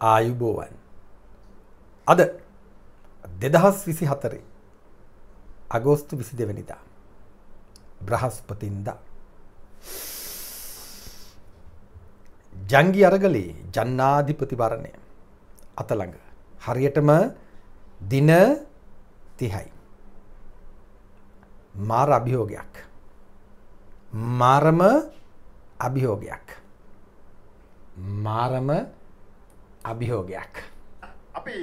ආයුබෝවන්. අද දෙදහස් විසි හතරේ අගෝස්තු විසි දෙවනිදා බ්‍රහස්පතින්ද. ජංගි අරගලේ ජන්නාධිපතිවරණය. අතළඟ හරියටම දින තිහයි. මාර අභියෝගයක්. මාරම අභියෝගයක්. මාරම අභියෝගයක් අපි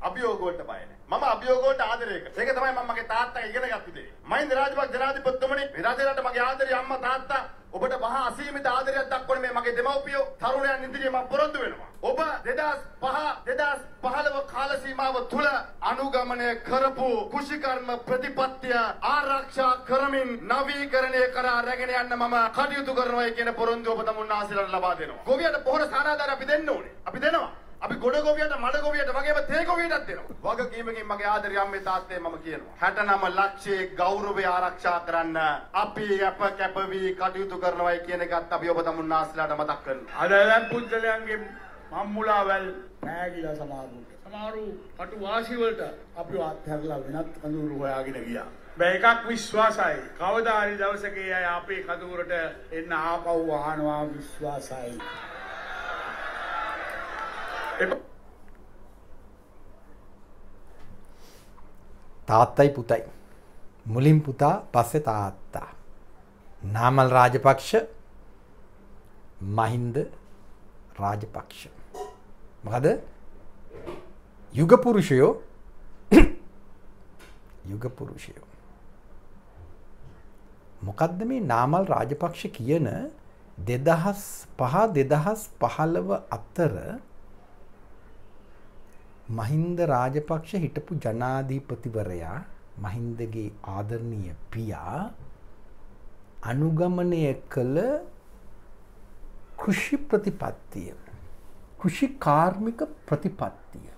අභියෝගවලට බය නැහැ. මම අභියෝගවලට ආදරය කරනවා. ඒක තමයි මම මගේ තාත්තා ඉගෙන ගත්ත දේ. මහින්ද රාජපක්ෂ ජනාධිපතිතුමනි, මේ රටේට මගේ ආදරේ අම්මා තාත්තා ඔබට මහා අසීමිත ආදරයක් දක්වන මේ මගේ දෙමව්පියෝ තරුණයන් ඉදිරියේ මම පොරොන්දු වෙනවා. ඔබ 2005 2015 කාල සීමාව තුල අනුගමනය කරපු කුෂිකර්ම ප්‍රතිපත්තිය ආරක්ෂා කරමින් නවීකරණය කරා රැගෙන යන්න මම කටයුතු කරනවා කියන පොරොන්දු ඔබ තමුන්නාසලට ලබා දෙනවා. ගොවියට පොහොර සානාධාර අපි දෙන්න ඕනේ. අපි දෙනවා. අපි ගොඩ ගොවියට මඩ ගොවියට වගේම තේ ගොවියටත් දෙනවා. වගකීමකින් මගේ ආදරය අම්මේ තාත්තේ මම කියනවා. 69 ලක්ෂයේ ගෞරවය ආරක්ෂා කරන්න අපි අප කැප වී කටයුතු කරනවායි කියන එකත් අපි ඔබ තමුන්නාස්ලාට මතක් කරනවා. අද දැන් පුද්ගලයන්ගේ මම්මුලාවල් පෑගිලා සමහරුන්ට. සමහරු කටු වාසිවලට අපිව අත්හැරලා වෙනත් කඳුරු හොයාගෙන ගියා. බෑ එකක් විශ්වාසයි. කවදා හරි දවසක ඒ අය අපේ කඳුරට එන්න ආපහු අහනවා විශ්වාසයි. එප- තාත්තයි පුතයි. මුලින් පුතා පස්සෙ තාත්තා. නාමල් රාජපක්ෂ මහින්ද රාජපක්ෂ. මොකද යුගපුරුෂයෝ යුගපුරුෂයෝ. මොකක්ද මේ නාමල් රාජපක්ෂ කියන දෙදහස් පහ දෙදහස් පහළව අතර මහින්ද රාජපක්ෂ හිටපු ජනාධීපතිවරයා මහින්දගේ ආදරණීය පියා අනුගමනය කළ කෘෂි ප්‍රතිපත්තිය කෘෂි කාර්මික ප්‍රතිපත්තිය.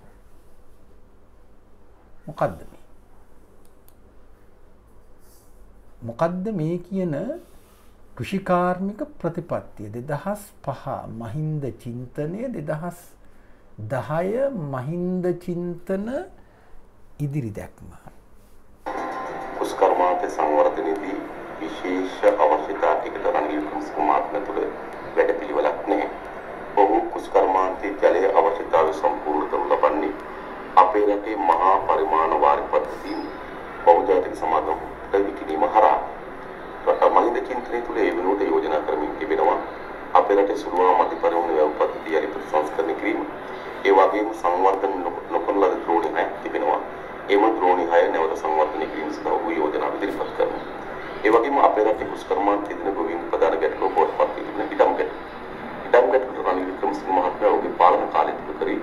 මොකක්ද මේ? මොකක්ද මේ කියන කෘෂිකාර්මික ප්‍රතිපත්තිය? දෙදහස් පහ මහින්ද චින්තනය දෙදහස් දහය මහින්ද චින්තන ඉදිරි දැක්ම. කුස්කර්මාන්ත සංවර්ධනයේදී විශේෂ අවශ්‍යතා ටිකට රනිල් කුස්කුමාත්ම තුළ වැඩපිළිවෙලක් නැහැ. ඔහු කුස්කර්මාන්තයේ ජලයේ අවශ්‍යතාවය සම්පූර්ණ කරනු ලබන්නේ අපේ රටේ මහා පරිමාණ වාරි පද්ධතියෙන් බෞද්ධාතික සමාගමට විකිණීම හරහා. රට මහින්ද චින්තනය තුළ ඒ වෙනුවට යෝජනා කරමින් තිබෙනවා. අපේ රටේ සුළුවා මධ්‍ය පරිමාණ වැව් පද්ධතිය යලි ප්‍රතිසංස්කරණය කිරීම. ඒ වගේම සංවර්ධන නොකරන ලද ද්‍රෝණි හයක් තිබෙනවා. එම ද්‍රෝණි හය නැවත සංවර්ධනය කිරීම සඳහා ඔහු යෝජනා ඉදිරිපත් කරනවා. ඒ වගේම අපේ රටේ කුස්කර්මාන්ත තිදෙන ගොවීන් ප්‍රධාන ගැටලුව බවට පත් වී තිබෙන ඉඩම් ගැටලුව. ඉඩම් ගැටලුවට රනිල් වික්‍රමසිංහ මහත්මයා ඔහුගේ පාලන කාලය තුළ කරේ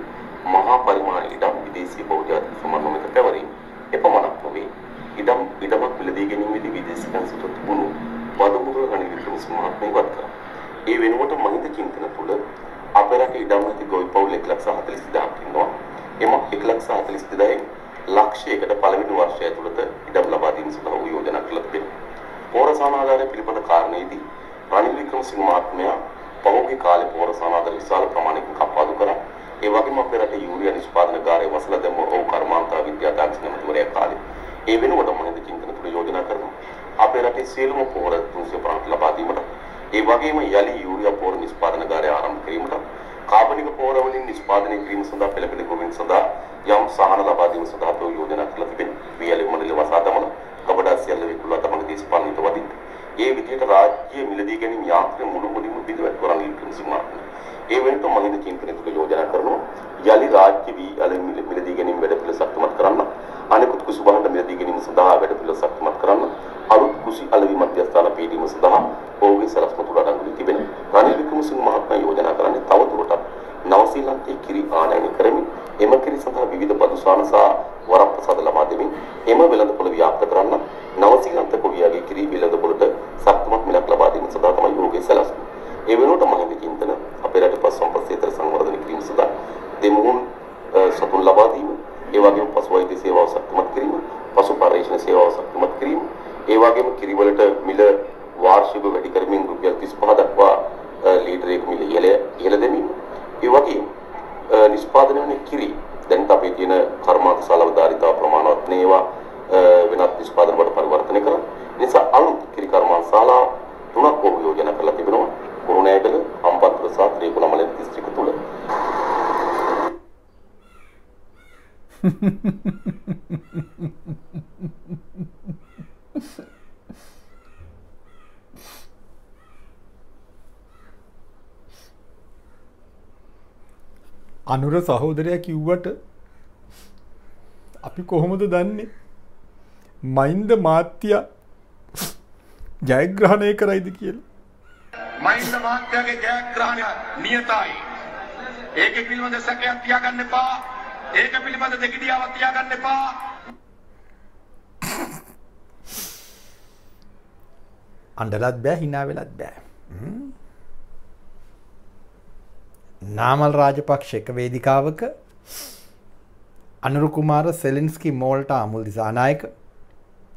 මහා පරිමාණ ඉඩම් විදේශීය බෞද්ධාතික සමාගමක පැවරීම. එපමණක් නොවේ. ඉඩම් ඉඩමක් මිලදී ගැනීමේදී විදේශිකයන් සතු තිබුණු බදු මුදල් රනිල් වික්‍රමසිංහ මහත්මයා ඉවත් කරා. ඒ වෙනුවට මහින්ද චින්තන තුළ අපේ රටේ ඉඩම් නැති ගොවිපවුල් 142000ක් ඉන්නවා. එම 142000න් ලක්ෂයකට පළවෙනි වර්ෂය ඇතුළත ඉඩම් ලබා දීම සඳහා වූ යෝජනා කළ තිබෙනවා. පෝරසානාධාරය පිළිබඳ කාරණේදී රනිල් වික්‍රමසිංහ මහත්මයා පහුගිය කාලේ පෝරසානාධාර විශාල ප්‍රමාණයකින් කප්පාදු කරා. ඒ වගේම අපේ රටේ යූරියා නිෂ්පාදනකාරය වසලා දැම්ම ඔහු කර්මාන්ත විද්‍යාධාක්ෂ නැමැතිවරයා කාලේ. ඒ වෙනුවට මහින්ද චින්තන තුළ යෝජනා කරනවා. අපේ රටේ සියලුම පෝර 350 ලබා දීමට ඒ වගේම යලි යූරියා පෝර නිෂ්පාදනකාරය ආරම්භ කිරීමට කාබනික පෝර වලින් නිෂ්පාදනය කිරීම සඳහා පෙළපෙළ ගොවින් සඳහා යම් සහන ලබා දීම සඳහා තෝ යෝජනා කරලා තිබෙනවා. වියලි මණ්ඩල වසා දමන කබඩා සියල්ල විකුණලා තමගේ දේශපාලනික වදින්න. ඒ විදිහට රාජ්‍ය මිලදී ගැනීම යාන්ත්‍රය මුළු මුලින්ම පිටවත් කරන් ඉල්ලුම් ඒ වෙනත මහින්ද චින්තනය තුළ යෝජනා කරනවා යලි රාජ්‍ය වී අල මිලදී ගැනීම වැඩ පිළිවෙල සක්මත් කරන්න අනෙකුත් කුසු භාණ්ඩ මිලදී ගැනීම සඳහා වැඩ පිළිවෙල සක්මත් කරන්න අලුත් කුසි අලවි මධ්‍යස්ථාන පිළිදීම සඳහා ඔහුගේ සලස්ම තුළ අඩංගු වී තිබෙනවා රනිල් වික්‍රමසිංහ මහත්මයා යෝජනා කරන්නේ තවදුරටත් නවසීලන්තයේ කිරි ආනයනය කරමින් එම කිරි සඳහා විවිධ බදුසාන සහ වරප්‍රසාද ලබා දෙමින් එම වෙළඳපොළ ව්‍යාප්ත කරන්න නවසීලන්ත කොවියාගේ කිරි වෙළඳපොළට සක්මත් මිලක් ලබා දීම සඳහා තමයි ඔහුගේ සැලැස්ම. ඒ වෙනුවට මහින්ද චින්තන අපේ රටේ පස් සම්පත් ක්ෂේත්‍ර සංවර්ධනය කිරීම සඳහා දෙමුහුන් සතුන් ලබා දීම, ඒ වගේම පසු වෛද්‍ය සේවාව ශක්තිමත් කිරීම, පසු පර්යේෂණ සේවාව ශක්තිමත් කිරීම, ඒ වගේම කිරිවලට මිල වාර්ෂිකව වැඩි කරමින් රුපියල් 35 දක්වා ලීටරයක මිල ඉහළ ඉහළ දෙමින් ඒ වගේම නිෂ්පාදන අනුර සහෝදරය කිව්වට අපි කොහොමද දන්නේ මයින්ද මාත්‍යයා ජයග්‍රහණය කරයිද කියලා. මහින්ද මහත්තයාගේ ජයග්‍රහණය නියතයි. ඒක පිළිබඳ සැකයක් තියාගන්න එපා. ඒක පිළිබඳ දෙගිඩියාවක් තියාගන්න එපා. අන්ඩලත් බෑ හිනා වෙලත් බෑ. නාමල් රාජපක්ෂ එක වේදිකාවක අනුරුකුමාර සෙලින්ස්කි මෝල්ට අමුල් දිසානායක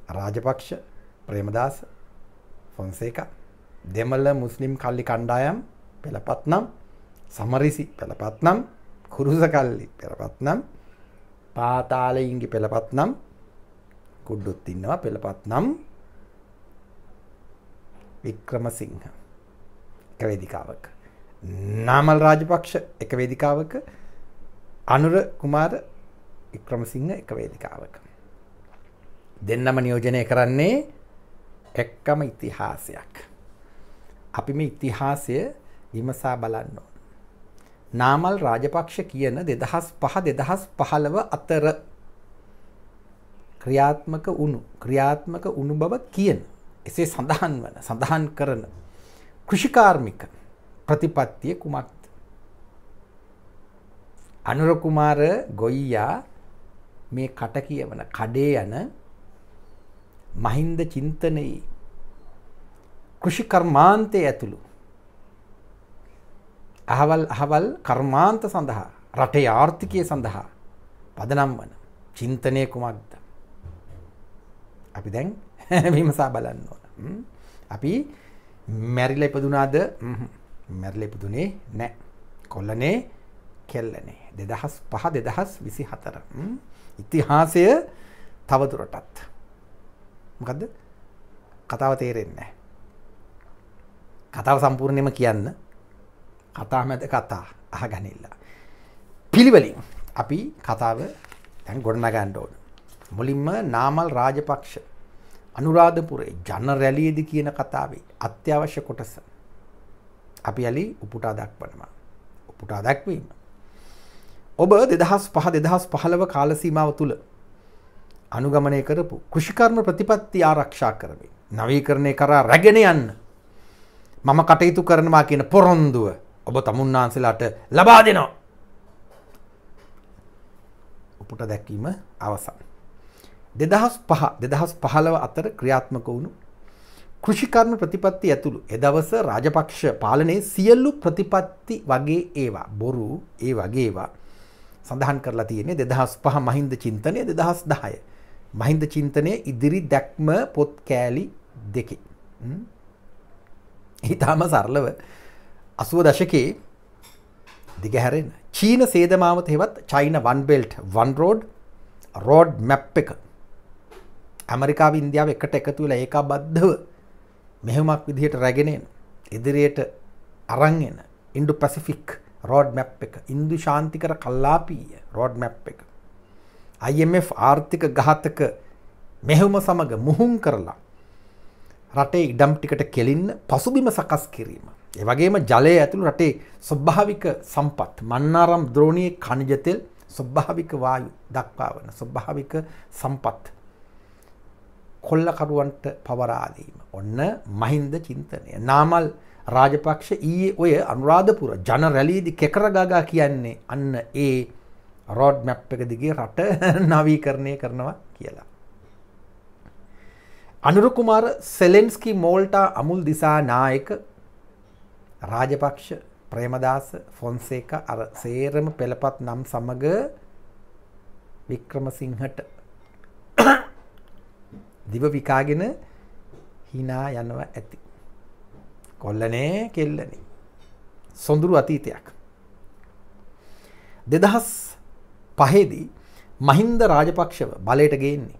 රාජපක්ෂ ප්‍රේමදාස ෆොන්සේක දෙමල්ල මුස්ලිම් කල්ලි කණ්ඩායම් පෙළපත් නම් සමරිසි පෙළපත් නම් කුරුස කල්ලි පෙරපත් නම් පාතාලයින්ගේ පෙළපත් නම් කුඩ්ඩුත් ඉන්නවා පෙළපත් නම් වික්‍රමසිංහ එක වේදිකාවක. නාමල් රාජපක්ෂ එක වේදිකාවක අනුර කුමාර වික්‍රමසිංහ එක වේදිකාවක. දෙන්නම නියෝජනය කරන්නේ එක්කම ඉතිහාසයක්. අපි මේ ඉතිහාසය විමසා බලන්න ඕන. නාමල් රාජපක්ෂ කියන දෙදහස් පහ දෙදහස් පහළව අතර ක්‍රියාත්මක වුණු ක්‍රියාත්මක උුණු බව කියන එසේ සඳහන් වන සඳහන් කරන කෘෂිකාර්මික ප්‍රතිපත්තිය කුමක්ද. අනුරකුමාර ගොයියා මේ කට කියවන කඩේ යන මහින්ද චින්තනයේ කෘෂිකර්මාන්තය ඇතුළු අහවල් අහවල් කර්මාන්ත සඳහා රටේ ආර්ථිකය සඳහා පදනම් වන චින්තනය කුමක්ද. අපි දැන් විමසා බලන්න ඕන. අපි මැරිල ඉපදුනාද මැරිල ඉපදුනේ නෑ. කොල්ලනේ කෙල්ලනේ දෙදහස් පහ දෙදහස් විසි හතර. ඉතිහාසය තවදුරටත්. මොකදද කතාව තේරෙන්නේ. කතාව සම්පූර්ණයම කියන්න කතා මැද කතා අහගනිල්ලා. පිළිවලින් අපි කතාව දැන් ගොඩනගන්න ඕන. මුලින්ම නාමල් රාජපක්ෂ අනුරාධපුරේ ජන රැලියේදී කියන කතාවේ අත්‍යවශ්‍ය කොටස අපි යලි උපුටා දක්වනවා. උපුටා දැක්වීම. ඔබ දෙදහස් පහ දෙදහස් පහළව කාල සීමාව තුළ අනුගමනය කරපු කෘෂිකර්ම ප්‍රතිපත්ති ආරක්ෂා කරමින් නවීකරණය කරා රැගෙන යන්න මම කටයුතු කරනවා කියන පොරොන්දුව ඔබ තමුන්නාන්සලාට ලබා දෙනවා. උපුට දැක්වීම අවසන්. දෙදහස් පහ දෙදහස් පහළව අතර ක්‍රියාත්මක වුණු කෘෂිකර්ම ප්‍රතිපත්ති ඇතුළු එදවස රාජපක්ෂ පාලනයේ සියල්ලු ප්‍රතිපත්ති වගේ ඒවා බොරු ඒ වගේවා සඳහන් කරලා තියෙන්නේ දෙදහස් පහ මහින්ද චින්තනය දෙදහස් දහය. මහින්ද චින්තනය ඉදිරි දැක්ම පොත් කෑලි දෙකේ. හිතාම සරලව අසුව දශකයේ දිගහැරෙන් චීන සේදමාවත හෙවත් චයින වන්බෙල්ට් වන්රෝඩ් රෝඩ් මැප් එක ඇමරිකාව ඉන්දියාව එකට එකතු වෙලා ඒකා බද්ධව මෙහෙමක් විදිහට රැගෙනෙන් ඉදිරියට අරංගෙන ඉන්ඩු පැසිෆික් රෝඩ් මැප් එක ඉන්දු ශාන්තිකර කල්ලාපීය රෝඩ් මැප් එක IMF ආර්ථික ගහතක මෙහෙවම සමග මුහුම් කරලා රටේ ඉඩම් ටිකට කෙලින්න පසුබිම සකස් කිරීම. ඒ වගේම ජලය ඇතුළු රටේ ස්වභාවික සම්පත් මන්නාරම් ද්‍රෝණයේ කනිජතෙල් ස්වභාවික වායු දක්වා වන ස්වභාවික සම්පත් කොල්ලකරුවන්ට පවරාදීම. ඔන්න මහින්ද චින්තනය. නාමල් රාජපක්ෂ ඊයේ ඔය අනුරාධපුර ජන රැලීදි කෙකරගාගා කියන්නේ අන්න ඒ රෝඩ් මැප් එක දිගේ රට නවීකරණය කරනවා කියලා. Anurakumara Zelensky Malta Amul Dissanayake Rajapaksa Premadasa Fonseka අර සේරම පෙළපත් නම් සමග වික්‍රමසිංහට දිව විකාගෙන හිනා යනවා ඇති. කොල්ලනේ කෙල්ලනේ. සොඳුරු අතීතයක්. දෙදහස් පහේදී මහින්ද රාජපක්ෂව බලයට ගේන්නේ.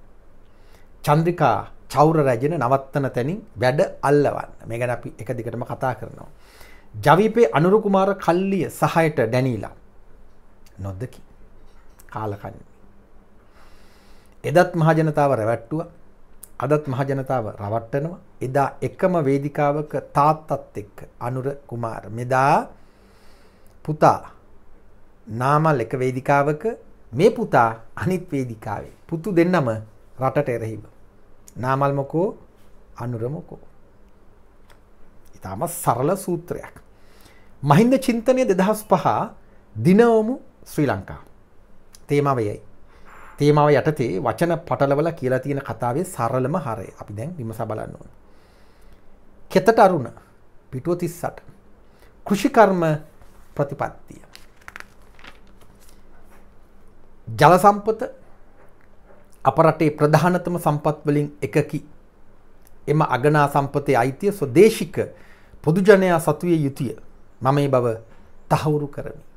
චන්ද්‍රිකා චෞර රැජන නවත්තන තැනින් වැඩ අල්ලවන්න මේ ගැන අපි එක දිගටම කතා කරනවා. ජවිපේ අනුරුකුමාර කල්ලිය සහයට ඩැනීලා නොදකි කාලකන්න එදත් මහජනතාව රැවැට්ටුව අදත් මහජනතාව රවට්ටනවා. එදා එකම වේදිකාවක තාත්තත් එක්ක අනුර කුමාර. මෙදා පුතා නාමල් එක වේදිකාවක මේ පුතා අනිත් වේදිකාවේ. පුතු දෙන්නම රටට එරෙහිව. නාමල්මකෝ අනුරමකෝ ඉතාම සරල සූත්‍රයක්. මහින්ද චින්තනය දෙදහස් පහ දිනවමු ශ්‍රී ලංකා. තේමාවයයි තේමාව යටතේ වචන පටලවල කියලා තියෙන කතාවේ සරලම හරය අපි දැන් විමසා බලන්න ඕන. කෙතට අරුණ පිටුව තිස්සට කෘෂිකර්ම ප්‍රතිපත්තිය. ජල සම්පත අප රටේ ප්‍රධානතම සම්පත් වලින් එකකි. එම අගනා සම්පතේ අයිතිය ස්වදේශික පොදුජනයා සතුවිය යුතුය. මම මේ බව තහවුරු කරමි.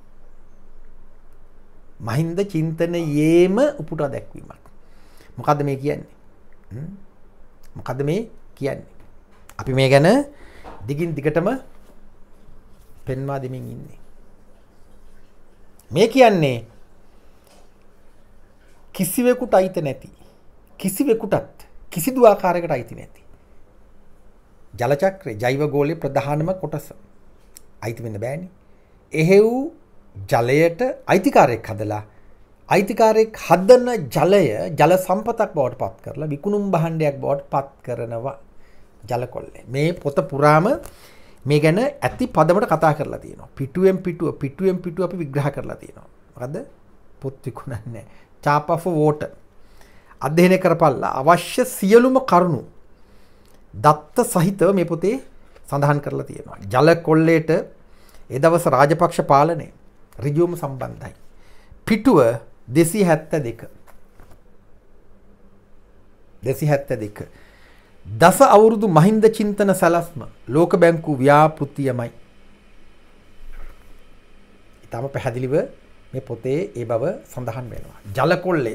මහින්ද චින්තනයේම උපුටා දැක්වීමක්. මොකද්ද මේ කියන්නේ? මොකද්ද මේ කියන්නේ? අපි මේ ගැන දිගින් දිගටම පෙන්වා දෙමින් ඉන්නේ. මේ කියන්නේ කිසිවෙකුට අයිති නැති කිසිවෙකුටත් කිසිදු ආකාරයකට අයිති නැති ජලචක්‍රය ජෛව ගෝලයේ ප්‍රධානම කොටස අයිති වෙන්න බෑනේ. එහෙව් ජලයට අයිතිකාරයෙක් හදලා අයිතිකාරයෙක් හදන ජලය ජල සම්පතක් බවට පත් කරලා විකුණුම් භාණ්ඩයක් බවට පත් කරනවා ජලකොල්ලේ. මේ පොත පුරාම මේ ගැන ඇති පදමට කතා කරලා තියෙනවා. පිටුවෙන් පිටුව පිටුවෙන් පිටුව අපි විග්‍රහ කරලා තියෙනවා. මොකද පොත් විකුණන්නේ chap of water අධ්‍යයනය කරපල්ලා අවශ්‍ය සියලුම කරුණු දත්ත සහිතව මේ පොතේ සඳහන් කරලා තියෙනවා. ජල කොල්ලේට ඒ දවස් රාජපක්ෂ පාලනය රිජුවම සම්බන්ධයි. පිටුව දෙසි හැත්ත දෙක. දෙසි හැත්ත දෙක. දස අවුරුදු මහින්ද චින්තන සැලස්ම ලෝක බැංකු ව්‍යාපෘතියමයි. ඉතාම පැහැදිලිව මේ පොතේ ඒ බව සඳහන් වෙනවා. ජලකොල්ලය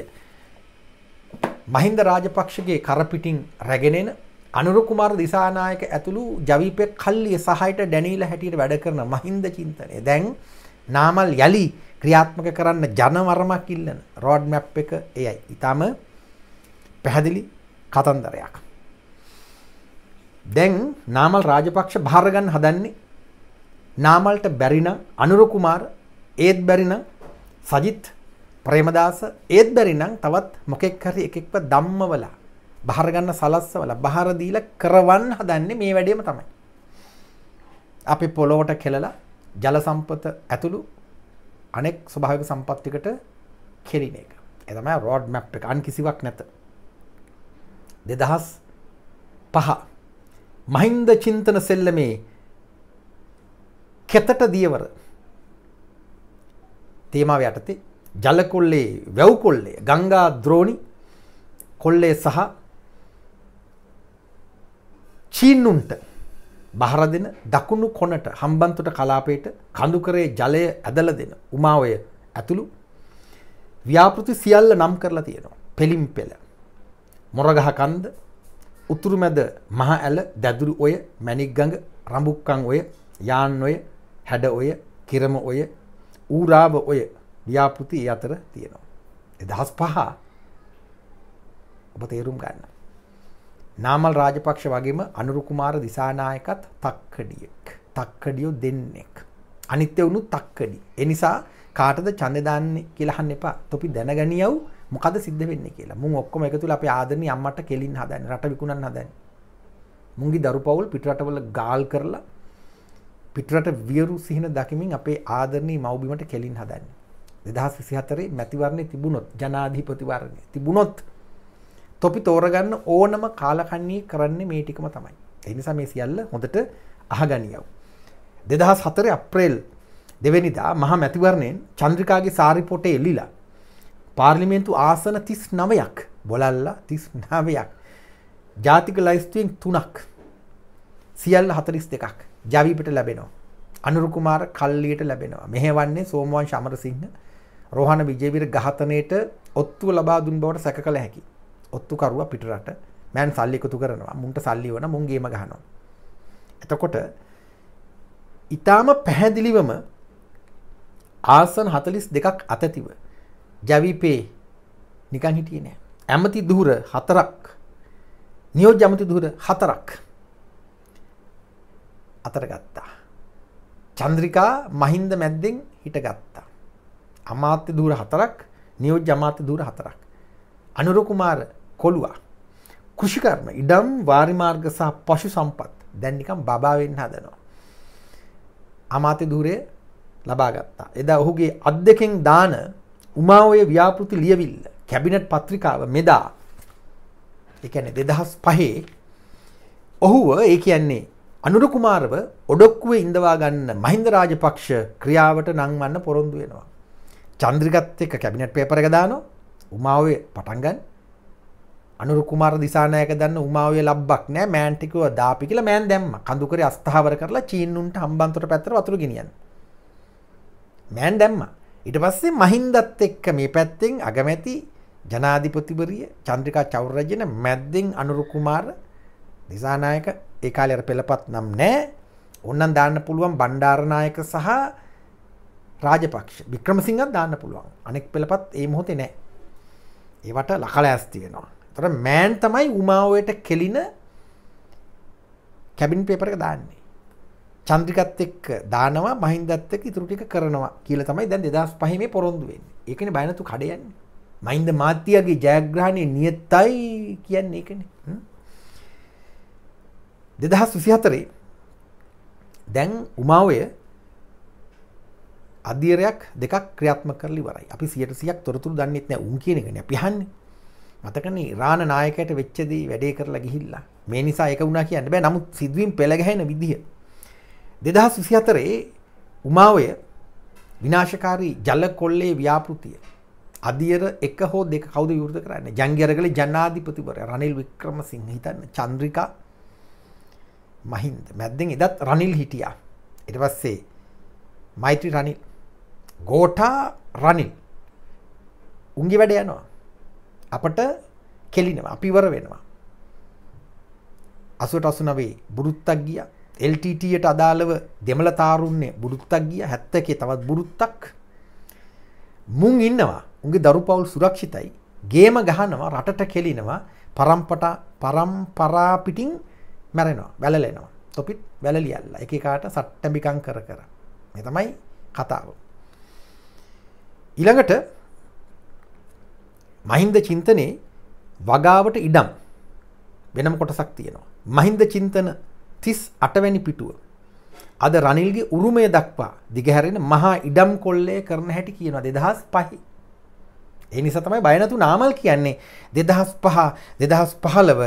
මහින්ද රාජපක්ෂගේ කරපිටින් රැගෙනෙන අනුර කුමාර දිසානායක ඇතුළු ජවිපෙක් කල්ලිය සහයට ඩැනීල හැටියට වැඩ කරන මහින්ද චින්තනය දැන් නාමල් යලි ක්‍රියාත්මක කරන්න ජනවරමක් ඉල්ලන රෝඩ් මැප් එක එයයි. ඉතාම පැහැදිලි කතන්දරයක්. දැන් නාමල් රාජපක්ෂ භාරගන්න හදන්නේ නාමල්ට බැරින අනුර කුමාර ඒත් බැරින සජිත් ප්‍රේමදාස ඒත් බැරිනම් තවත් මොකෙක් හරි එකෙක්ව ධම්මවලා බහරගන්න සලස්සවල බහර දීලා කරවන්න හදන්නේ මේ වැඩේම තමයි. අපි පොළොවට කෙලලා ජල සම්පත ඇතුළු අනෙක් ස්වභාවික සම්පත් ටිකට කෙලින එක. ඒ තමයි රෝඩ් මැප් එක. අන් කිසිවක් නැත. 2005 මහින්ද චින්තන සෙල්ලමේ කෙතට දියවර තේමාව යටතේ ජල කොල්ලේ වැව් කොල්ලේ ගංගා ද්‍රෝණි කොල්ලේ සහ චීනුන්ට බහර දෙන දකුණු කොනට හම්බන්තොට කලාපයට කඳුකරේ ජලය ඇදල දෙන උමාවය ඇතුළු ව්‍යාපෘති සියල්ල නම් කරලා තියෙනවා. පෙලිම් පෙළ. මොරගහ කන්ද උතුරු මැද මහ ඇල දැදුරු ඔය මැනික්ගඟ රඹුක්කං ඔය යාන් ඔය හැඩ ඔය කිරම ඔය ඌරාව ඔය ව්‍යාපෘති ඒ අතර තියෙනවා. එදහස් පහ ඔබ තේරුම් ගන්න. නාමල් රාජපක්ෂ වගේම අනුරු කුමාර දිසානායකත් තක්කඩියෙක්. තක්කඩියෝ දෙන්නෙක්. අනිත්‍ය වුණු තක්කඩි. ඒ නිසා කාටද ඡන්දේ දාන්නේ කියලා අහන්න එපා. තොපි දැනගනියව් මොකද සිද්ධ වෙන්නේ කියලා. මුන් ඔක්කොම එකතු වෙලා අපේ ආදරණීය අම්මට කෙලින් හදන්නේ. රට විකුණන්න හදන්නේ. මුන්ගේ දරු පවුල් පිටරටවල ගාල් කරලා පිටරට වියරු සිහින දකිමින් අපේ ආදරණීය මව්බිමට කෙලින් හදන්නේ. 2024 මැතිවරණේ තිබුණොත් ජනාධිපතිවරණේ තිබුණොත් තොපි තෝරගන්න ඕනම කාලකන්නේ කරන්නේ මේ ටිකම තමයි. ඒ නිසා මේ සියල්ල හොඳට අහගනියව. 2004 අප්‍රේල් දෙවැනිදා මහා මැතිවරණයෙන් චන්ද්‍රිකාගේ සාරිපොටේ එල්ලිලා පාර්ලිමේන්තු ආසන 39ක් බොලල්ලා 39ක් ජාතික ලයිස්තුවෙන් 3ක් සියල්ල 42ක් ජවීපට ලැබෙනවා. අනුරු කුමාර කල්ලියට ලැබෙනවා. මෙහෙවන්නේ සෝමවංශ අමරසිංහ රෝහණ විජේවීර ඝාතනයේට ඔත්තුව ලබා දුන් බවට සැක කළ හැකියි. ඔත්තුකරුවා පිටරට මෑන් සල්ලි එකතු කරනවා මුන්ට සල්ලි වන මුන්ගේම ගහනවා. එතකොට ඉතාම පැහැදිලිවම ආසන් හතලිස් දෙකක් අතතිව ජවිපේ නිකන් හිටියේ නෑ. ඇමති දුර හතරක් නියෝජ්‍ය ඇමති දුර හතරක් අතර ගත්තා. චන්ද්‍රිකා මහින්ද මැද්දෙන් හිට ගත්තා. අමාත්‍ය දූර හතරක් නියෝජ්‍ය අමාත්‍ය දූර හතරක්. අනුරකුමාර කොළුවා. කෘෂිකර්ම ඉඩම් වාරිමාර්ග සහ පශු සම්පත් දැන්නිකම් බාවෙන්න හදනවා. අමාත්‍ය දූරය ලබාගත්තා. එදා ඔහුගේ අත් දෙකෙන් දාන උමාවය ව්‍යාපෘති ලියවිල්ල කැබිනට් පත්‍රිකාව මෙදා එකන දෙදහස් පහේ ඔහුව ඒ කියන්නේ අනුරකුමාරව ඔඩොක්කුව ඉඳවා ගන්න මහින්ද රාජපක්ෂ ක්‍රියාවට නංවන්න පොරොන්දු වෙනවා. චන්ද්‍රිකත් එක්ක කැබිනට් පේපර එක දානවා උමාවේ පටන් ගන්න අනුරු කුමාර දිසානායක දන්න උමාවේ ලබ්බක් නෑ. මෑන්ටිකව දාපි කියලා මෑන් දැම්ම. කඳුකරේ අස්ථාවර කරලා චීනුන්ට හම්බන්තොට පැත්තට වතුර ගෙනියන්න. මෑන් දැම්ම. ඊට පස්සේ මහින්දත් එක්ක මේ පැත්තෙන් අගමැති ජනාධිපතිවරිය චන්ද්‍රිකා චෞරජන මැද්දෙන් අනුරු කුමාර දිසානායක ඒ කාලේ අර පෙළපත් නම් නෑ. ඕන්නම් දාන්න පුළුවන් බණ්ඩාරනායක සහ රාජපක්ෂ. වික්‍රමසිංහත් දාන්න පුළුවන්. අනෙක් පෙළපත් ඒ මොහොතේ නෑ. ඒවට ලකලෑස් තියෙනවා. තොර මෑන් තමයි උමාවට කෙලින කැබින් පේපර එක දාන්නේ චන්ද්‍රිකත් එක්ක දානවා මහින්දත් එක්ක ඉතුරු ටික කරනවා කියලා තමයි දැන් 2005 මේ පොරොන්දු වෙන්නේ. ඒකනේ බයනතු කඩ යන්නේ. මහින්ද මාත්‍යාගේ ජයග්‍රහණය නියතයි කියන්නේ ඒකනේ. 2024 දැන් උමාවය අධීරයක් දෙකක් ක්‍රියාත්මක කරලා ඉවරයි. අපි 100%ක් තොරතුරු දන්නෙත් නෑ උන් කියන එකනේ අපි අහන්නේ. මතකනේ ඉරාන නායකයට වෙච්ච දේ වැඩේ කරලා ගිහිල්ලා. මේ නිසා ඒක වුණා කියන්න බෑ. නමුත් සිදුවීම් පෙළ ගැහෙන විදිහ. 2024 උමාවය විනාශකාරී ජල කොල්ලේ ව්‍යාපෘතිය. අධියර එක හෝ දෙක කවුද විවෘත කරන්නේ? ජංගියරගල ජනාධිපතිවරයා රනිල් වික්‍රමසිංහ හිතන්න. චන්ද්‍රිකා මහින්ද. මැද්දෙන් එදත් රනිල් හිටියා. ඊට පස්සේ මෛත්‍රී රනිල්. ගෝඨා රනිල්. උන්ගේ වැඩ යනවා. අපට කෙලිනවා අපි ඉවර වෙනවා. 88 89 බුරුත්තක් ගියා. LTTට අදාළව දෙමළ තාරුන්නේ බුරුත්තක් ගිය. හැත්තකේ තවත් බුරුත්තක් මුං ඉන්නවා. උගේ දරු පවුල් සුරක්ෂිතයි. ගේම ගහනවා රටට කෙලිනවා. පරම්පට පරම්පරා පිටින් මැරෙනවා වැලලෙනවා තොපිත් වැලලියල්ල එක කාට සට්ටබිකං කර කර. මේ තමයි කතාව. ඊළඟට මහින්ද චින්තනයේ වගාවට ඉඩම් වෙනම කොටසක් තියෙනවා මහින්ද චින්තන තිස් අටවැනි පිටුව. අද රනිල්ගේ උරුමය දක්වා දිගහැරෙන මහා ඉඩම් කොල්ලය කරන හැටි කියනවා දෙදහස් පහි. ඒ නිසා තමයි බයනතු නාමල් කියන්නේ දෙදහස් පහ දෙදහස් පහළව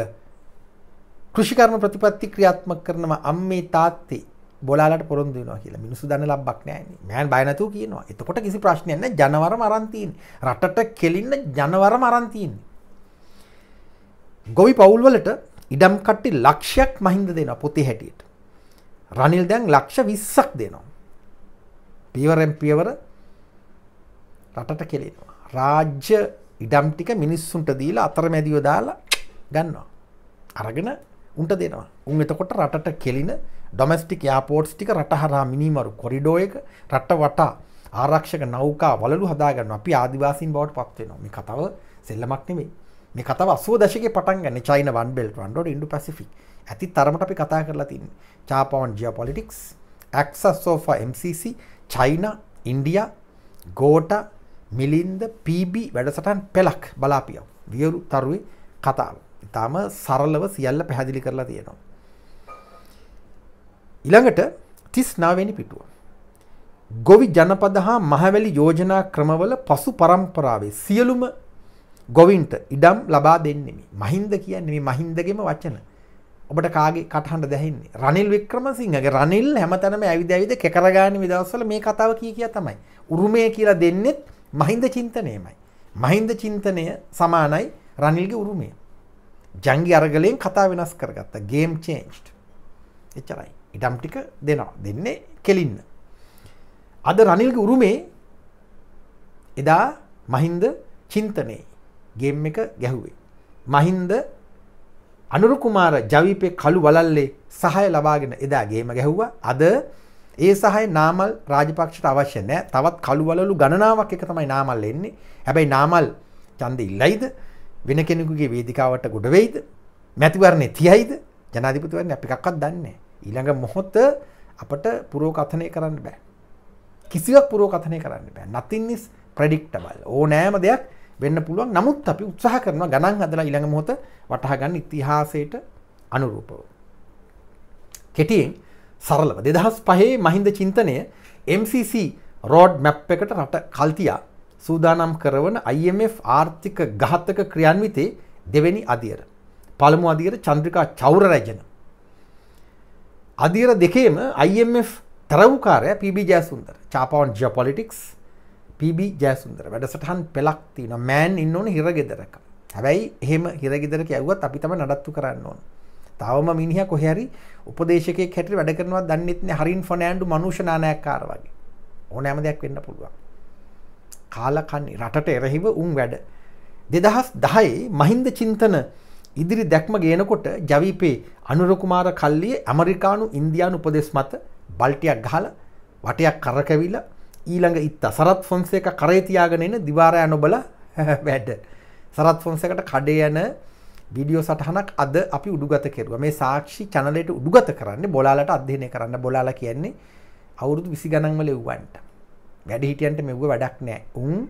කෘෂිකර්ම ප්‍රතිපත්ති ක්‍රියාත්මක කරනවා අම්මේ තාත්තේ බොලාලට පොරොන්දු වෙනවා කියලා මිනිස්සු දන්න ලබ්බක් නෑනේ. මෑන් බය නැතුව කියනවා. එතකොට කිසි ප්‍රශ්නයක් නෑ. ජනවරම අරන් තියෙන්නේ. රටට කෙලින්න ජනවරම අරන් තියෙන්නේ. ගොවි පවුල් වලට ඉඩම් කට්ටි ලක්ෂයක් මහින්ද දෙනවා පොතේ හැටියට. රනිල් දැන් ලක්ෂ විස්සක් දෙනවා. පියවරෙන් පියවර රටට කෙලෙනවා. රාජ්‍ය ඉඩම් ටික මිනිස්සුන්ට දීලා අතරමැදිව දාලා ගන්නවා. අරගෙන උන්ට දෙනවා. උන් එතකොට රටට කෙලින ඩොමස්ටික් යාපෝට්ස් ටික රට හරහා මිනිමරු කොරිඩෝ එක රට වටා ආරක්ෂක නෞකා වලලු හදාගන්න අපි ආදිවාසීන් බවට පත් වෙනවා. මේ කතාව සෙල්ලමක් නෙමෙයි. මේ කතාව 80 දශකයේ පටන් ගන්න China one belt one road Indo Pacific ඇති තරමට අපි කතා කරලා තින්නේ චාපවන් geopolitics access of MCC China India Gota Milinda PB වැඩසටහන් පෙලක් බලාපියව වියරු තරුවේ කතාව. ඉතාම සරලව සියල්ල පැහැදිලි කරලා තියෙනවා. ඊළඟට 39 වෙනි පිටුව. ගොවි ජනපද හා මහවැලි යෝජනා ක්‍රමවල පසු පරම්පරාවේ සියලුම ගොවින්ට ඉඩම් ලබා දෙන්නෙමි. මහින්ද කියන්නේ මේ මහින්දගෙම වචන. ඔබට කාගේ කටහඬ දැහෙන්නේ. රනිල් වික්‍රමසිංහගේ රනිල් හැමතැනම ඇවිද ඇවිද කෙකරගාන මේ දවස්වල මේ කතාව කී කියා තමයි. උරුමය කියලා දෙන්නෙත් මහින්ද චින්තනයමයි. මහින්ද චින්තනය සමානයි රනිල්ගේ උරුමය. ජංගි අරගලයෙන් කතා වෙනස් කරගත්තා. Game changed. එච්චරයි. ඉඩම් ටික දෙනවා. දෙන්නේ කෙලින්න. අද රනිල්ගේ උරුමේ එදා මහින්ද චින්තනයේ ගේම් එක ගැහුවේ. මහින්ද අනුරුකුමාර ජවිපේ කළු වලල්ලේ සහය ලබාගෙන එදා ගේම ගැහුවා. අද ඒ සහය නාමල් රාජපක්ෂට අවශ්‍ය නැහැ. තවත් කළු වලලු ගණනාවක් එක තමයි නාමල් එන්නේ. හැබැයි නාමල් ඡන්දෙ ඉල්ලයිද? වෙන කෙනෙකුගේ වේදිකාවට ගොඩ වෙයිද? මැතිවරණය තියයිද? ජනාධිපතිවරණ අපි එකක්වත් දන්නේ ඊළඟ මොහොත අපට පුරෝකථනය කරන්න බෑ. කිසිවක් පුරෝකථනය කරන්න බෑ. නතින්නිස් ප්‍රඩික්ටබල් ඕ නෑම දෙයක් වෙන්න පුළුවන්. නමුත් අපි උත්සාහ කරනවා ගණන් හදලා ඊළඟ මොහොත වටහා ගන්න ඉතිහාසයට අනුරූපව. කෙටියෙන් සරලව. දෙදහස් පහේ මහින්ද චින්තනය MCC රෝඩ් මැප් එකට රට කල්තියා සූදානම් කරවන IMF ආර්ථික ඝාතක ක්‍රියාන්විතේ දෙවැනි අදියර. පළමු අදියර චන්ද්‍රිකා චෞර රැජන. අදියර දෙකේම IMF තරවුකාරය PB Jayasundara චාපවන් ජියොපොලිටික්ස් PB Jayasundara වැඩසටහන් පෙලක් තියෙන මෑන් ඉන්න ඕන හිරගෙදරක. හැබැයි එහෙම හිරගෙදරක ඇව්වත් අපි තම නඩත්තු කරන්න ඕන. තවම මිනිහ කොහැරි උපදේශකයෙක් හැටියට වැඩ කරනවා දන්නෙත් නෑ හරින් ෆොනෑන්ඩු මනුෂ්‍ය නායකකාර වගේ. ඕනෑම දෙයක් වෙන්න පුළුවන්. කාලකන්නේ රටට එරහිව උන් වැඩ. දෙදහස් දහයේ මහින්ද චින්තන ඉදිරි දැක්ම ගේනකොට ජවිපේ අනුරකුමාර කල්ලිය ඇමරිකානු ඉන්දයානු උපදෙස් මත බල්ටියක් ගහල වටයක් කරකැවිල ඊළඟ ඉත්ත සරත් ෆොන්සේ එක කරේතියාගෙන එන දිවාරය නොබල වැඩ. සරත් ෆොන්සකට කඩේ යන විඩියෝ සටහනක් අද අපි උඩුගත කෙරුව මේ සාක්ෂි චනලට උඩුගත කරන්න බොලාලට අධ්‍යනය කරන්න බොලාල කියන්නේ අවුරුදු විසි ගණන්වල එව්වන්ට වැඩ හිටියන්ට මෙව්ව වැඩක් නෑ. උන්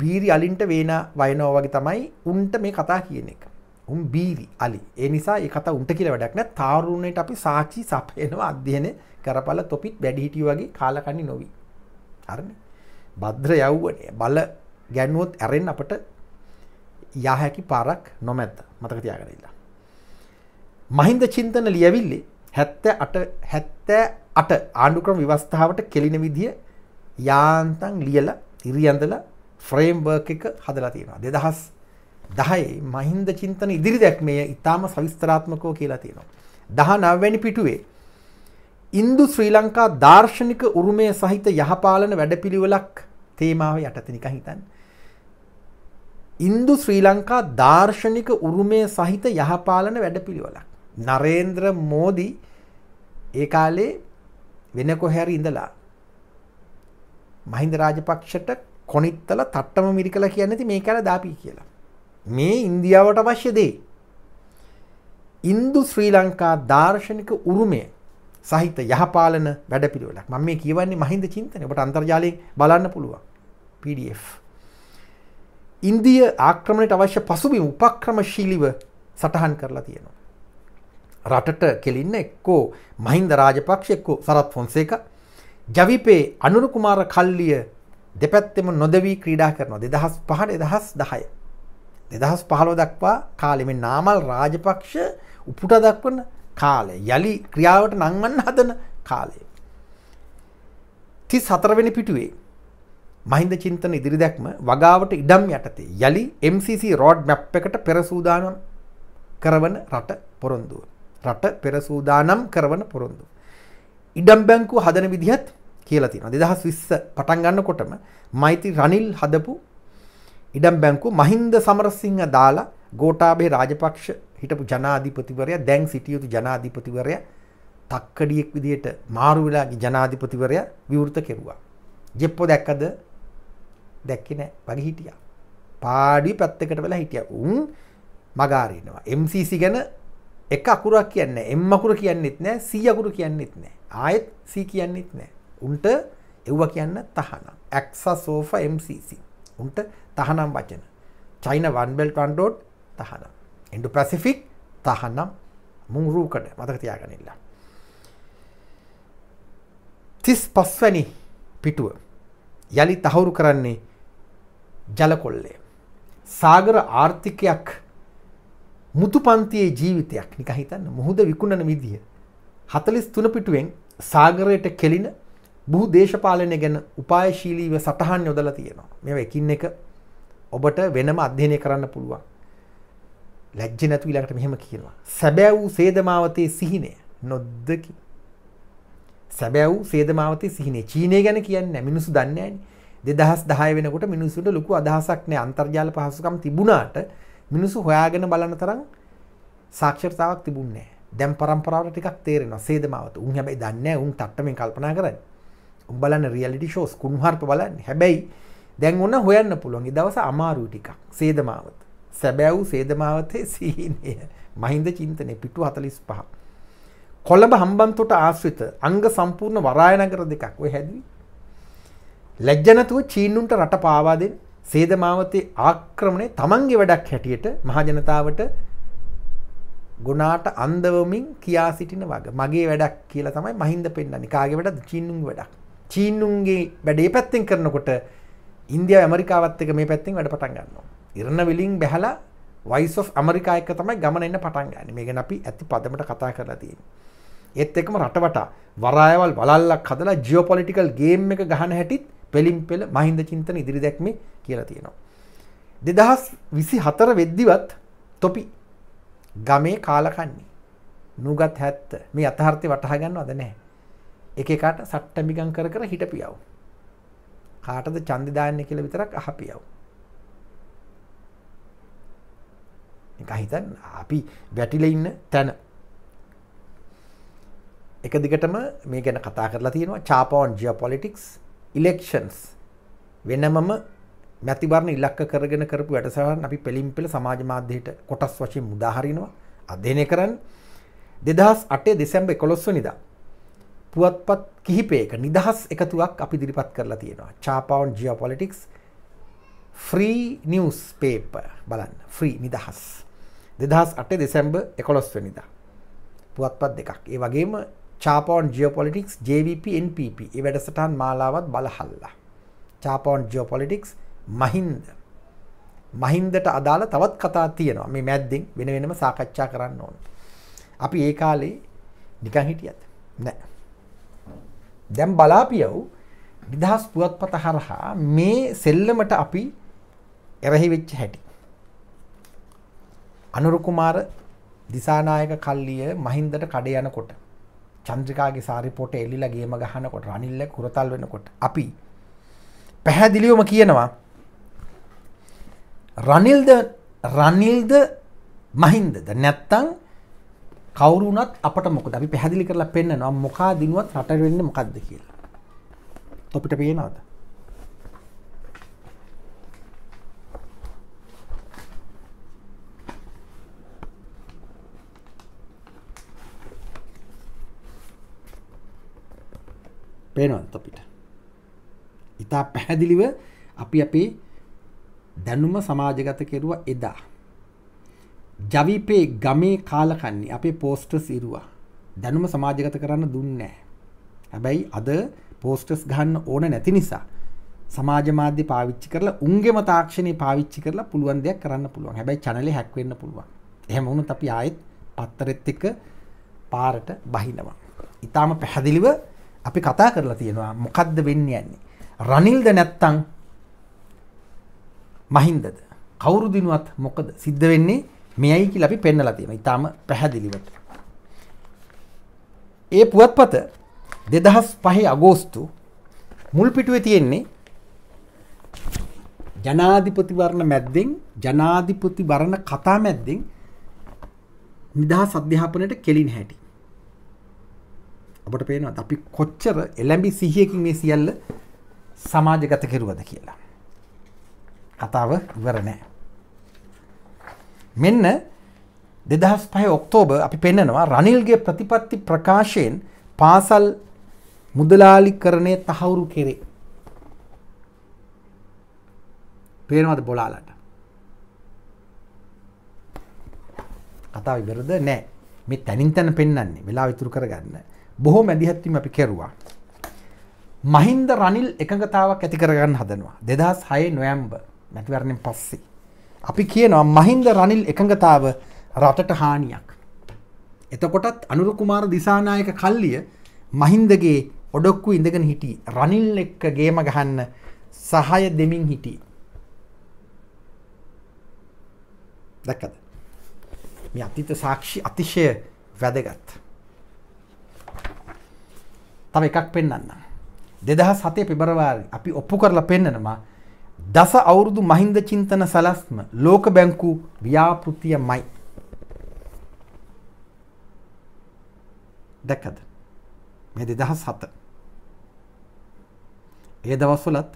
බීරි අලින්ට වේන වයනෝ වගේ තමයි උන්ට මේ කතා කියන එක. උන් බීරි අලි. ඒ නිසා ඒ කතා උන්ට කියල වැඩක් නෑ. තාරුණයට අපි සාක්ෂි සපයනවා අධ්‍යයන කරපල තොපිත් වැඩිහිටිය වගේ කාලකන්නි නොවී. හරණ බද්‍ර යව්වනේ. බල ගැන්ුවොත් ඇරෙන් අපට යහැකි පාරක් නොමැත්ත මතක තියාගරල්ලා. මහින්ද චින්තන ලියවිල්ලේ හැත්ත අට හැත්තෑ අට ආණ්ඩුක්‍රම විවස්ථාවට කෙලින විදිිය යාන්තන් ලියල ඉරියන්දල ෆ්‍රේම්බර්ක එක හදලා තියෙනවා දෙදහස් දහයි මහින්ද චින්තන ඉදිරි දැක්මය ඉතාම සවිස්තරාත්මකෝ කියලා තියෙනවා. දහ නවවැනි පිටුවේ ඉන්දු ශ්‍රී ලංකා දර්ශනික උරුමය සහිත යහපාලන වැඩපිළිවෙලක් තේමාව යටතනික හිතන්. ඉන්දු ශ්‍රී ලංකා දර්ශනික උරුමය සහිත යහපාලන වැඩපිළිවෙලක්. නරේන්ද්‍ර මෝදී ඒ කාලේ වෙන කොහැරි ඉඳලා මහින්ද රාජපක්ෂට කොනිත්තල තට්ටම මිරි කළ කියන්නති මේ කැල දාපී කියලා. මේ ඉන්දියාවට අවශ්‍ය දේ. ඉන්දු ශ්‍රී ලංකා දර්ශනික උරුමය සහිත යහපාලන වැඩපිළිවෙලක් මම මේ කියවන්නේ මහින්ද චින්තනය ඔබට අන්තර්ජාලයෙන් බලන්න පුළුවන් PDF. ඉන්දිය ආක්‍රමණයට අවශ්‍ය පසුබිම් උපක්‍රමශීලිව සටහන් කරලා තියෙනවා. රටට කෙලින්න එක්කෝ මහින්ද රාජපක්ෂ එක්කෝ සරත් ෆොන්සේක ජවිපේ අනුරකුමාර කල්ලිය දෙපැත්තෙම නොදවී ක්‍රීඩා කරනවා දෙදහස් පහට එදහස් දහය. දෙදහස් පහළෝ දක්වා කාලෙම නාමල් රාජපක්ෂ උපුට දක්වන කාලය යළි ක්‍රියාවට නංවන්න හදන කාලය. ති සතරවෙනි පිටුවේ මහින්ද චින්තන ඉදිරි දැක්ම වගාවට ඉඩම් යටතේ යළි MCC රෝඩ් මැප් එකට පෙරසූදානම් කරවන රට පොරොන්දුව. රට පෙරසූදානම් කරවන පොරොන්දු. ඉඩම් බැංකු හදන විදිහත් කියලා තියෙනවා. 2020 පටන් ගන්නකොටම මෛත්‍රී රනිල් හදපු ඉඩම් බැංකුව මහින්ද සමරසිංහ දාලා ගෝඨාභය රාජපක්ෂ හිටපු ජනාධිපතිවරයා දැන් සිටිය යුතු ජනාධිපතිවරයා තක්කඩියෙක් විදිහට මාරු වෙලාගේ ජනාධිපතිවරයා විවෘත කෙරුවා. ජෙප්පෝ දැක්කද? දැක්කේ නැහැ. වගේ හිටියා. පාඩි පැත්තකට වෙලා හිටියා. උන් මගාරිනවා. MCC ගැන එක අකුරක් කියන්නේ නැහැ. M අකුර කියන්නෙත් නැහැ. C අකුර කියන්නෙත් නැහැ. ආයෙත් C කියන්නෙත් නැහැ. උන්ට එව්ව කියන්න තහනම්. ඇක්සසෝෆ MCC. උන්ට තහනම් වචන. චයින වන් බෙල්ට් වන් රෝඩ් තහනම්. ඉන්ඩු පැසිෆික් තහනම් මුං රූකඩ මතක තියාගනිල්ලා. තිස් පස්වැනි පිටුව යළි තහවුරු කරන්නේ ජලකොල්ලේ. සාගර ආර්ථිකයක් මුතු පන්තියේ ජීවිතයක් නික හිතන්න මුහුද විකුණන විදිහ. හතලිස් තුන පිටුවෙන් සාගරයට කෙලින බහු දේශපාලනය ගැන උපායශීලීව සටහන් යොදලා තියෙනවා. මෙ එකින් එක ඔබට වෙනම අධ්‍යයනය කරන්න පුළුවන්. ලැජ්ජ නැතු ඊළඟට මෙහෙම කියනවා. සැබෑ වූ සේදමාවතේ සිහිනය නොද්දකි. සැබෑ වූ සේදමාවතේ සිහිනේ චීනය ගැන කියන්නේ මිනිස්සු දන්නේ නැහැ. 2010 වෙනකොට මිනිස්සුන්ට ලොකු අදහසක් නැහැ අන්තර්ජාල පහසුකම් තිබුණාට මිනිස්සු හොයාගෙන බලන තරම් සාක්ෂරතාවක් තිබුණේ නැහැ. දැන් પરම්පරාවට ටිකක් තේරෙනවා සේදමාවත. උන් හැබැයි දන්නේ නැහැ උන් තට්ටමෙන් කල්පනා කරන්නේ. උන් බලන්න රියැලිටි ෂෝස් කුණුහරුප බලන්නේ. හැබැයි දැන් ඔන්න හොයන්න පුළුවන්. ඒ දවස අමාරුයි ටිකක් සේදමාවත. සැබැව් සේදමාවතේ සීනය මහින්ද චින්තනය පිටු හතලිස් පහ. කොළඹ හම්බන්තොට ආශ්‍රිත අංග සම්පූර්ණ වරායනගර දෙකක් ඔය හැදවී. ලැජ්ජනතුව චීනුන්ට රට පාවාදෙන් සේදමාවතේ ආක්‍රමණය තමන්ගේ වැඩක් හැටියට මහජනතාවට ගුණාට අන්දවමින් කියා සිටින වග මගේ වැඩක් කියලා තමයි මහින්ද පෙන්න්න නිකාගේ වැඩ චීනුන් වැඩක්. චීනුන්ගේ වැඩේ පැත්තෙන් කරනකොට ඉන්දිය ඇමරිකාවත් එක මේ පැත්තිෙන් වැඩ පටන් ගන්නවා. ඉරන්න විලින් බැහලා වයිස් of ඇමරිකායක තමයි ගමන එන්න පටන් ගන්න මේ ගැන අපි ඇති පදමට කතා කරලා තියෙන. ඒත් එකම රටවට වරායවල් වලල්ලක් හදලා ජියෝපොලිටිකල් ගේම් එක ගහන හැටිත් පෙලින් පෙළ මහින්ද චින්තන ඉදිරි දැක්මේ කියලා තියෙනවා. දෙදහස් විසි හතර වෙද්දිවත් තොපි ගමේ කාලකන්නේ නුගත් හැත්ත මේ අතහර්තය වටහගන්න අද නෑ එකකාට සට්ටමිගන් කර කර හිටපියව්. කාටද චන්දිදායන්න කියල විතරක් අහපියව්. එක හිතන් අපි වැටිල ඉන්න තැන. එක දිගටම මේ ගැන කතා කරලා තියෙනවා චාපෝන් ජිය පොලිටික්ස් ඉලෙක්ෂන්ස් වෙනමම මැතිවරණ ඉලක්ක කරගෙන කරපු වැඩසටහන් අපි පෙළින් පෙළ සමාජ මාධ්‍යයට කොටස් වශයෙන් මුදාහරිනවා අධ්‍යයනය කරන්න. 2008 දෙසැම්බර් 11 වෙනිදා පුවත්පත් කිහිපයක නිදහස් එකතුවක් අපි ඉදිරිපත් කරලා තියෙනවා. චාපවුන් ජියෝපොලිටික්ස් ෆ්‍රී නිවස් පේපර් බලන්න. ෆ්‍රී නිදහස්. 2008 දෙසැම්බර් 11 වෙනිදා. පුවත්පත් දෙකක්. ඒ වගේම චාපෝන් ජියෝපොලිටික්ස් JVP NPP ඒ වැඩසටහන් මාලාවත් බලහල්ලා. චාපෝන් ජියෝපොලිටික්ස් මහින්ද. මහින්දට අදාළ තවත් කතා තියෙනවා. මේ මැද්දෙන් වෙන වෙනම සාකච්ඡා කරන්න ඕන. අපි ඒ කාලේ නිකන් හිටියත් නෑ. දැම් බලාපියව් නිදහස් පුවත්පත හරහා මේ සෙල්ලමට අපි එරහි වෙච්ච හැටි. අනුරුකුමාර දිසානායක කල්ලිය මහින්දට කඩ යනකොට චන්ද්‍රිකාගේ සාරිපොට එල්ලිලා ගේම ගහනකොට රනිල්ල කුරතල් වෙනකොට අපි පැහැදිලිවම කියනවා රනිල්ද රනිල්ද මහින්දද? නැත්තං කවරුනත් අපට මොකද? අපි පැහැදිලි කරලා පෙන්න්නනවා මොකා දිනුවත් රට වෙන්න මොකක්ද කියලා. තොපිට පේනවාද? පේනවත් අපිට? ඉතා පැහැදිලිව අපි අපේ දැනුම සමාජගත කෙරුව එදා. ජවිපේ ගමේ කාලකන්නේ අපේ පෝස්ටස් ඉරුවා. දැනුම සමාජගත කරන්න දුන්නෑ හැබැයි අද පෝස්ටස් ගහන්න ඕන නැති නිසා සමාජ මාධ්‍ය පාවිච්චි කරලා උන්ගෙම තාක්ෂණය පාවිච්චි කරලා පුළුවන් දෙයක් කරන්න පුළුවන්. හැබැයි චනලෙ හැක්වෙන්න පුළුවන්. එහෙම වුණු අපි ආයෙත් පත්තරෙත් එක්ක පාරට බහිනවා. ඉතාම පැහැදිලිව අපි කතා කරලා තියෙනවා මොකක්ද වෙන්න යන්නේ. රනිල්ද නැත්තං මහින්දද. කවුරු දිනුවත් මොකද? සිද්ධ වෙන්නේ මෙයයි කියල අපි පෙන්නලා තියෙන ඉතාම පැහැදිලිවට. ඒ පුවත්පත දෙදහස් පහේ අගෝස්තු මුල් පිටුවේ තියෙන්නේ ජනාධිපතිවරණ මැද්දෙන් ජනාධිපති වරණ කතා මැද්දෙන් නිදහස් අධ්‍යාපනයට කෙලින් හැටි. ඔබට පේනවා අපි කොච්චර එළැඹි සිහියකින් මේ සියල්ල සමාජගත කෙරුවද කියලා. කතාව ඉවර නෑ. මෙන්න දෙදහස් පහ ඔක්තෝබ අපි පෙන්නනවා රනිල්ගේ ප්‍රතිපත්ති ප්‍රකාශයෙන් පාසල් මුදලාලි කරණය තහවුරු කෙරේ. පේනවද බොලාලට. කතාව ඉවරද නෑ මේ තැනින් තැන පෙන්න්නන්නේ වෙලා විතුරු කරගන්න. බොහෝ මැදිහත්වීම අපි කෙරුවා. මහින්ද රනිල් එකඟතාවක් ඇති කරගන්න හදනවා. දෙදහස් හය නොයම්බ මැතිවරණයෙන් පස්සේ. අපි කියනවා මහින්ද රනිල් එකඟතාව රටට හානියක්. එතකොටත් අනුරකුමාර දිසානායක කල්ලිය මහින්දගේ ඔඩොක්කු ඉඳගෙන හිටි රනිල් එක්ක ගේම ගහන්න සහය දෙමින් හිටි. දැක්කද. මේ අතීත සාක්ෂි අතිශය වැදගත්. තව එකක් පෙන්න්න. දෙදහස් හතේ පෙබරවාරි අපි ඔප්පු කරලා පෙන්නනවා දස අවුරුදු මහින්ද චින්තන සලස්ම ලෝක බැංකු ව්‍යාපෘතිය මයි. දැක්කද මේ දෙදහස් හත. ඒ දවස්වලත්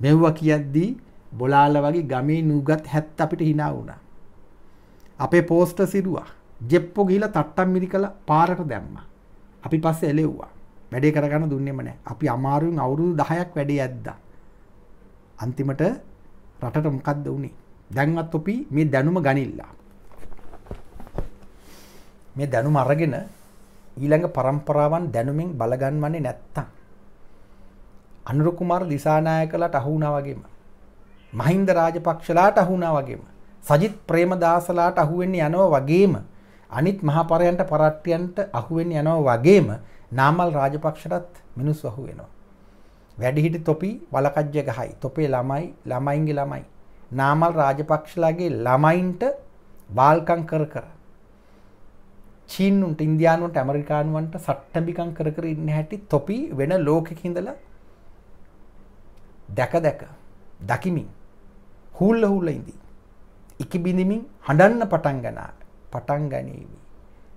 මෙව්ව කියද්දී බොලාල වගේ ගමේ නූගත් හැත් අපිට හිනා වුණා අපේ පෝස්ට සිරුවා ජෙප්පෝ ගිහිලා තට්ටම් මිරි කළ පාරට දැම්ම. අපි පස්සේ එලෙව්වා. වැඩේ කරගන්න දුන්නෙම නෑ. අපි අමාරුවෙන් අවුරුදු 10ක් වැඩේ ඇද්දා. අන්තිමට රටට මොකද්ද වුනේ? දැන්වත් අපි මේ දැනුම ගනිල්ලා. මේ දැනුම අරගෙන ඊළඟ પરම්පරාවන් දැනුමින් බලගන්වන්නේ නැත්තම් අනුර කුමාර දිසානායකලාට අහු වුණා වගේම මහින්ද රාජපක්ෂලාට අහු වුණා වගේම සජිත් ප්‍රේමදාසලාට අහු වෙන්නේ යනවා වගේම අනිත් මහපරයන්ට පරට්ටියන්ට අහු වෙන්නේ යනවා වගේම නාමල් රාජපක්ෂටත් මිනිස්සු අහු වෙනවා වැඩිහිටි තොපි වලකජ්‍ය ගහයි තොපේ ළමයි ළමයින්ගේ ළමයි නාමල් රාජපක්ෂලාගේ ළමයින්ට බාල්කම් කර කර චීනුන්ට ඉන්දයානුවට ඇමරිකානුවන්ට සට්ටබිකං කර කර ඉන්න හැටි තොපි වෙන ලෝකෙක හිඳලා දැක දැක දකිමින් හුල්ල හුල්ල ඉදී. ඉකි බිඳමින් හඬන්න පටන් ගනා පටන් ගනීවි.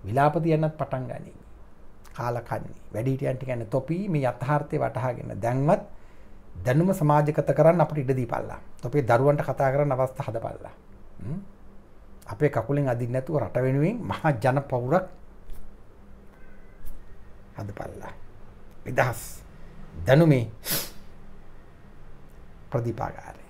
විලාපතියන්නත් පටන් ගනීවි. කාලකන්නේ වැඩිටියන්ට ගැන තොපී මේ යථාර්ථය වටහාගෙන දැන්වත් දැනුම සමාජකත කරන්න අපට ඉඩදී පල්ලා තොපේ දරුවන්ට කතා කරන්න අවස්ථ හද පල්ලා. අපේ කකුලින් අදින් නැතුව රට වෙනුවෙන් මහා ජන පවුරක් හද පල්ලා. නිදහස් දැනුමේ ප්‍රතිපාගාරය.